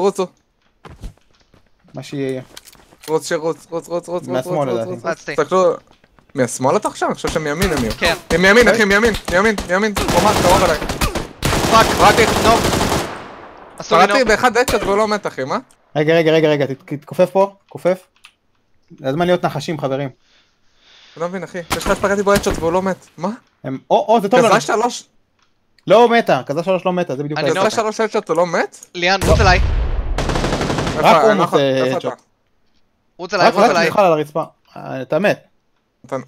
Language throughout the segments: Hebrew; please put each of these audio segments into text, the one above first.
רוצו. מה שיהיה. רוץ שרוץ, רוץ, רוץ, רוץ, רוץ, מהשמאל, רוץ, לדעתי. רוץ, רוץ. תסתכלו. מהשמאל אתה עכשיו? אני חושב שמימין הם יהיו. כן. הם מימין אחי, מימין, מימין, מימין. קומה, קרוב אליי. פאק. קראתי, נו. עשו לי נו. קראתי באחד דקות והוא לא מת אחי, מה? רגע, רגע, רגע, רגע, תת- תתכופף פה, כופף. זה הזמן להיות נחשים, חברים. אני לא מבין אחי. יש לך פגעתי בו הדשוט והוא לא מת. מה? הם... או, או, זה טוב לנו. כזה שלוש, לא מתה, כזה שלוש לא מתה, זה בדיוק. כזה שלוש הדשוט הוא לא מת? ליאן, רוץ אליי. הוא אני לא יכול- מוצא. אתה? רוץ אליי, רק רוץ רק אליי. תאכל על הרצפה. אה, אתה מת.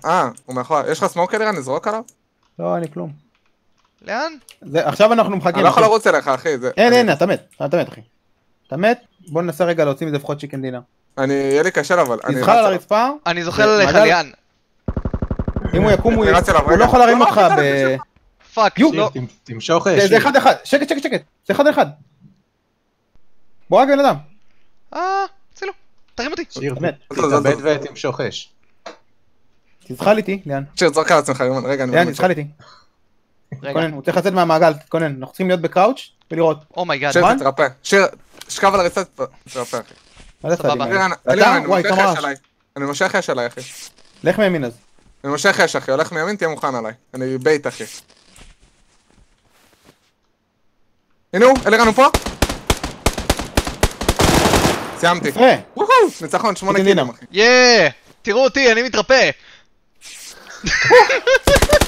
אה, הוא מאחורי. יש לך סמוק אלירן? נזרוק עליו? לא, אין לי כלום. לאן? זה- עכשיו אנחנו מחכים. אני לא יכול. לרוץ אליך אחי. זה- אין, אין, אתה מת, אתה מת, אחי. אתה מת, בוא ננסה רגע להוציא מזה לפחות צ'יקן דינר. אני, יהיה לי קשה אבל. רץ על. הרצפה, אני זוכר עליך, ליאן. אם הוא יקום הוא הוא. לא יכול להרים לא, אותך לא, ב... לא, פאק. יו. לא. תמ- תמשוך זה- זה. אחד אחד, שקט שקט שקט, זה אחד אחד. בוא רק בן אדם. תרים אותי. שיר, מת. תתאבד ותמשוך אש. תזחל איתי, ליאן. שיר, זרוק על עצמך, יומן. רגע, אני... ליאן, תזחל איתי. רגע. הוא צריך לצאת מהמעגל, תתכונן. אנחנו צריכים להיות בקראוץ' ולראות. אומייגאד. שיר, מה? תתרפא. שיר, שכב על הרצפה, תתרפא אחי. מה זה סבבה. אתה? וואי, כמה רעש. עליי. אני מושך אש עליי אחי. לך מימין אז. אני מושך אש אחי, הולך מימין, תהיה מוכן עליי. אני bait אחי. הנה הוא, אלירן הוא פה? סיימתי. ניצחון, שמונה קילים. אחי. יא! תראו אותי, אני מתרפא.